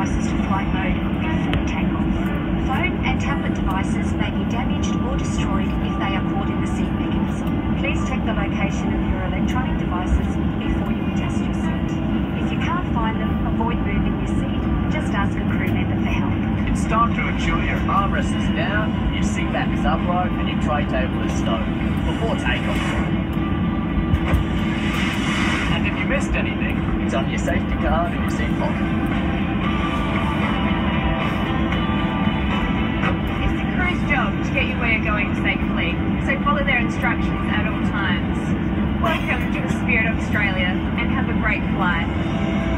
devices to flight mode before takeoff. Phone and tablet devices may be damaged or destroyed if they are caught in the seat mechanism. Please check the location of your electronic devices before you adjust your seat. If you can't find them, avoid moving your seat. Just ask a crew member for help. It's time to ensure your armrest is down, your seat back is upright, and your tray table is stowed before takeoff. And if you missed anything, it's on your safety card in your seat pocket. Job to get you where you're going safely, so follow their instructions at all times. Welcome to the Spirit of Australia and have a great flight.